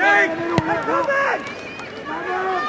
King! I'm coming!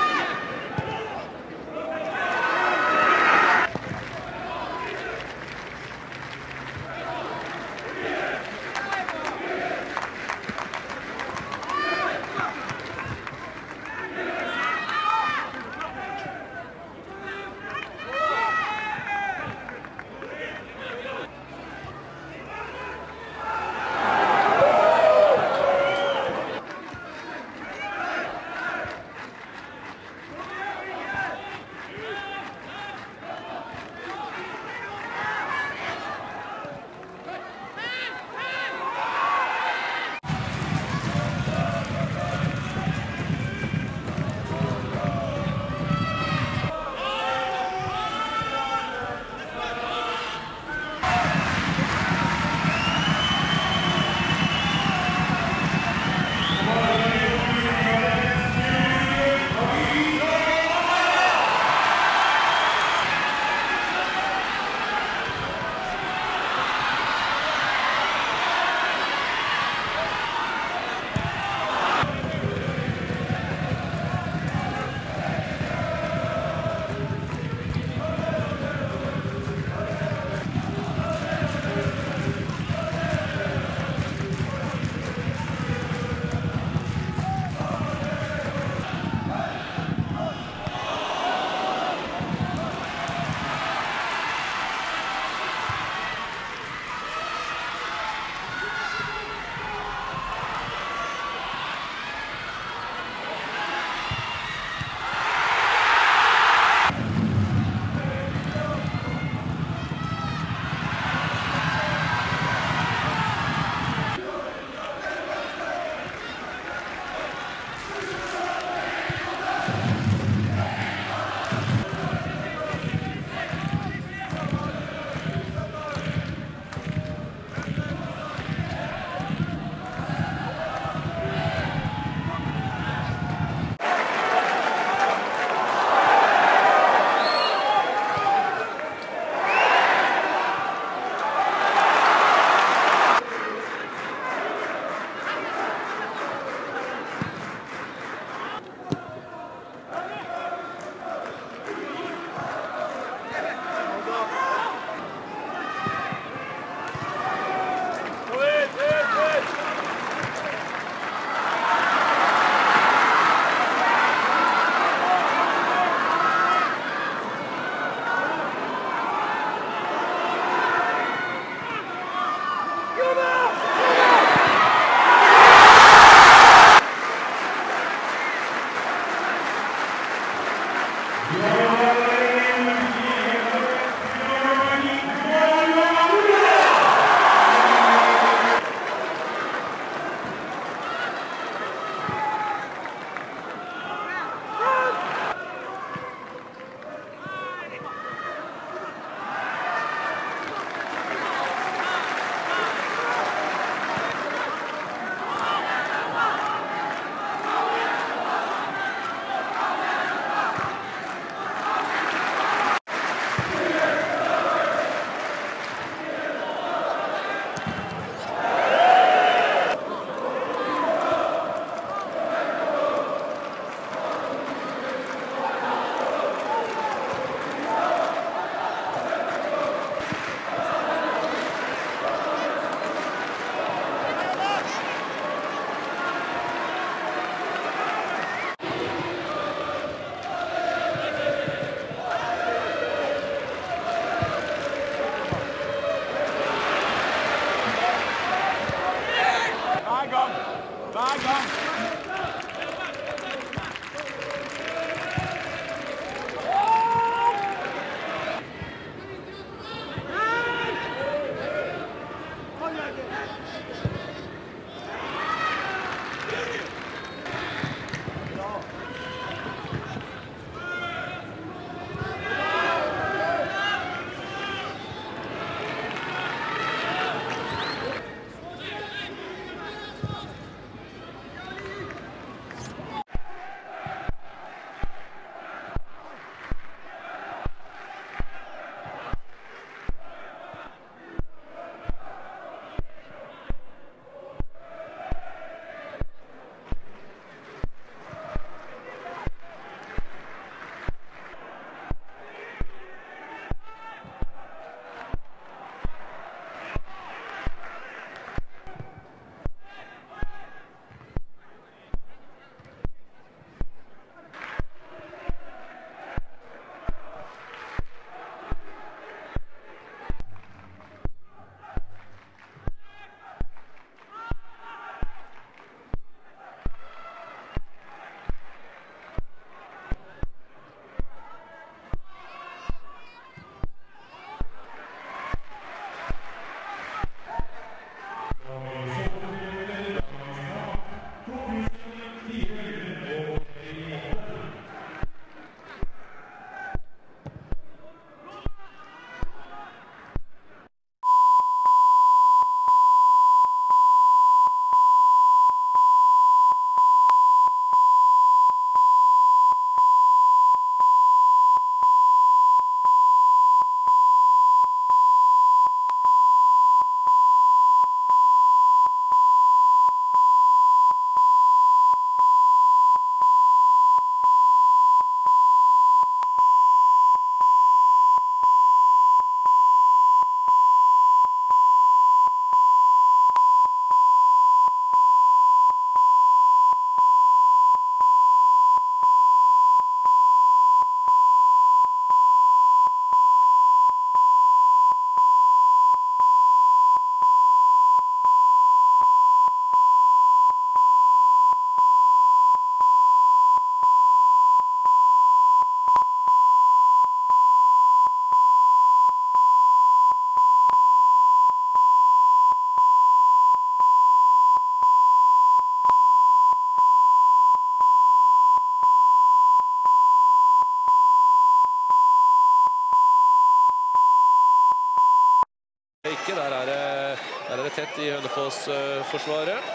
Tett i Hønefoss-forsvaret.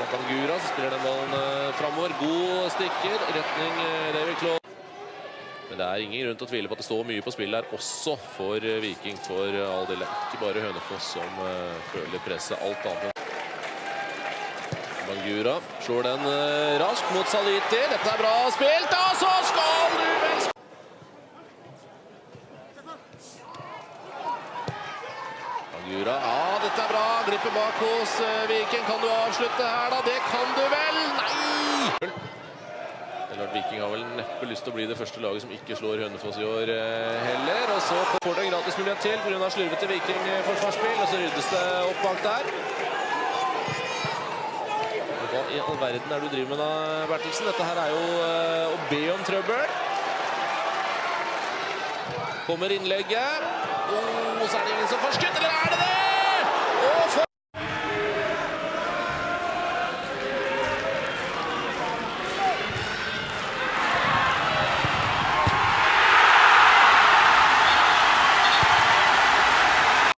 Som spiller den ballen eh, framover. God stikker. Retning eh, David Claw. Men det er ingen grunn til å tvile på at det står mye på spill her, også for eh, Viking. For all del. Ikke bare Hønefoss som føler presset. Alt annet. Mangura slår den raskt mot Saliti. Dette er bra spilt, og så skal du vel Bangura, ja, dette er bra. Glipper bak hos eh, Viking. Kan du avslutte her, da? Det kan du vel? Nei! Er Viking har vel neppe lyst til å bli det første laget som ikke slår Hønefoss i år eh, heller. Og så får det en gratismulighet til pga. slurvete Viking-forsvarsspill. Og så ryddes det opp bak der. Hva i all verden er du driver med da, Bertelsen? Dette her er jo eh, å be om trøbbel. Kommer innlegget. Oh, så er det ingen som får